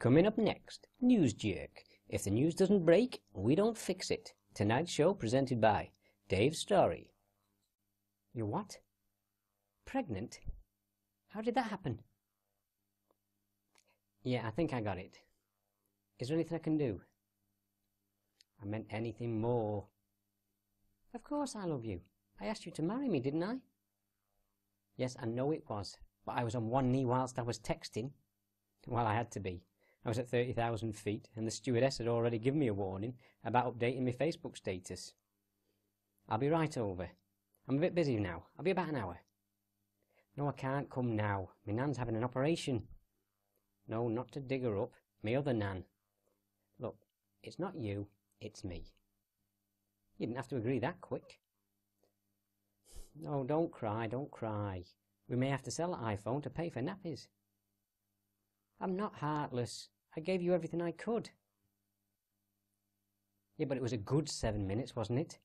Coming up next, News Jerk. If the news doesn't break, we don't fix it. Tonight's show presented by Dave Story. You're what? Pregnant? How did that happen? Yeah, I think I got it. Is there anything I can do? I meant anything more. Of course I love you. I asked you to marry me, didn't I? Yes, I know it was, but I was on one knee whilst I was texting. Well, I had to be. I was at 30,000 feet, and the stewardess had already given me a warning about updating my Facebook status. I'll be right over. I'm a bit busy now. I'll be about an hour. No, I can't come now. My nan's having an operation. No, not to dig her up. My other nan. Look, it's not you, it's me. You didn't have to agree that quick. No, don't cry, don't cry. We may have to sell that iPhone to pay for nappies. I'm not heartless. I gave you everything I could. Yeah, but it was a good seven minutes, wasn't it?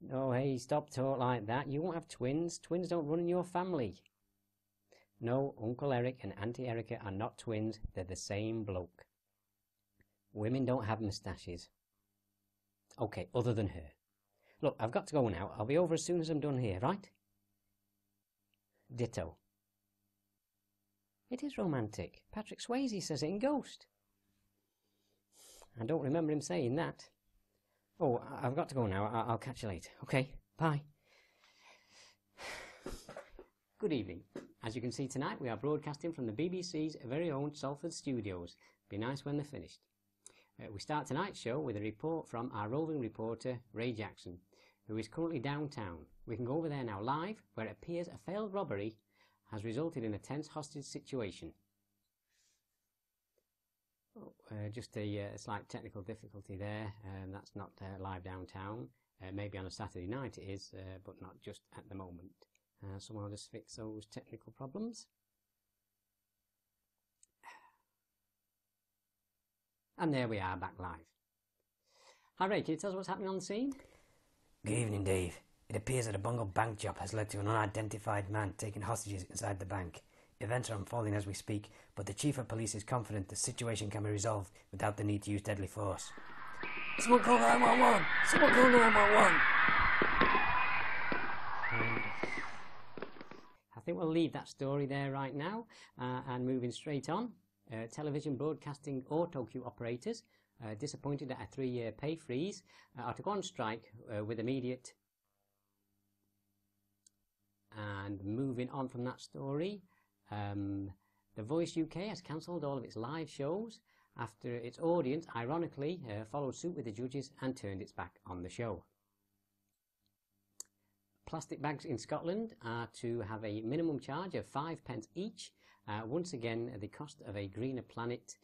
No, hey, stop talk like that. You won't have twins. Twins don't run in your family. No, Uncle Eric and Auntie Erica are not twins. They're the same bloke. Women don't have moustaches. Okay, other than her. Look, I've got to go now. I'll be over as soon as I'm done here, right? Ditto. It is romantic. Patrick Swayze says it in Ghost. I don't remember him saying that. Oh, I've got to go now. I'll catch you later. Okay, bye. Good evening. As you can see tonight, we are broadcasting from the BBC's very own Salford studios. Be nice when they're finished. Uh, we start tonight's show with a report from our roving reporter, Ray Jackson, who is currently downtown. We can go over there now live, where it appears a failed robbery has resulted in a tense hostage situation. Oh, uh, just a uh, slight technical difficulty there. Um, that's not uh, live downtown. Uh, maybe on a Saturday night it is, uh, but not just at the moment. Uh, someone will just fix those technical problems. And there we are, back live. Hi Ray, can you tell us what's happening on the scene? Good evening, Dave. It appears that a bungled bank job has led to an unidentified man taking hostages inside the bank. Events are unfolding as we speak, but the Chief of Police is confident the situation can be resolved without the need to use deadly force. Someone call 911! Someone call 911! I think we'll leave that story there right now uh, and moving straight on. Uh, television broadcasting autocue operators, uh, disappointed at a three year pay freeze, uh, are to go on strike uh, with immediate. And moving on from that story, um, The Voice UK has cancelled all of its live shows after its audience, ironically, uh, followed suit with the judges and turned its back on the show. Plastic bags in Scotland are to have a minimum charge of five pence each. Uh, once again, the cost of a greener planet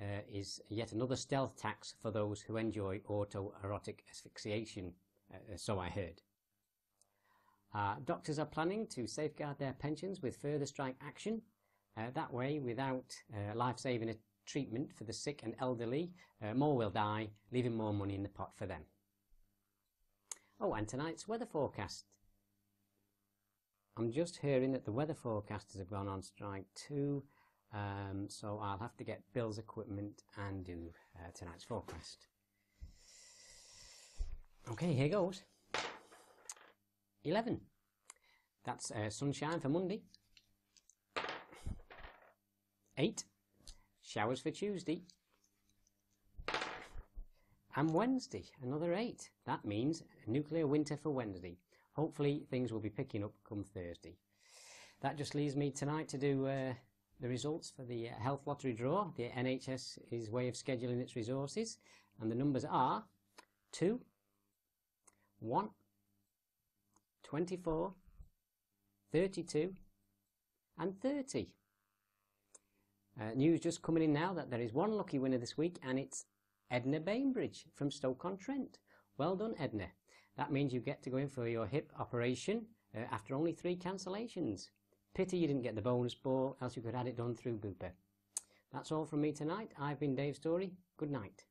uh, is yet another stealth tax for those who enjoy autoerotic asphyxiation, uh, so I heard. Uh, doctors are planning to safeguard their pensions with further strike action. Uh, that way, without uh, life-saving treatment for the sick and elderly, uh, more will die, leaving more money in the pot for them. Oh, and tonight's weather forecast. I'm just hearing that the weather forecasters have gone on strike too, um, so I'll have to get Bill's equipment and do uh, tonight's forecast. Okay, here goes. 11. That's uh, sunshine for Monday. 8. Showers for Tuesday. And Wednesday, another 8. That means nuclear winter for Wednesday. Hopefully things will be picking up come Thursday. That just leaves me tonight to do uh, the results for the uh, health lottery draw. The NHS's way of scheduling its resources. And the numbers are 2, 1, 24, 32 and 30. Uh, news just coming in now that there is one lucky winner this week and it's Edna Bainbridge from Stoke-on-Trent. Well done, Edna. That means you get to go in for your hip operation uh, after only three cancellations. Pity you didn't get the bonus ball, else you could have had it done through Bupa. That's all from me tonight. I've been Dave Story. Good night.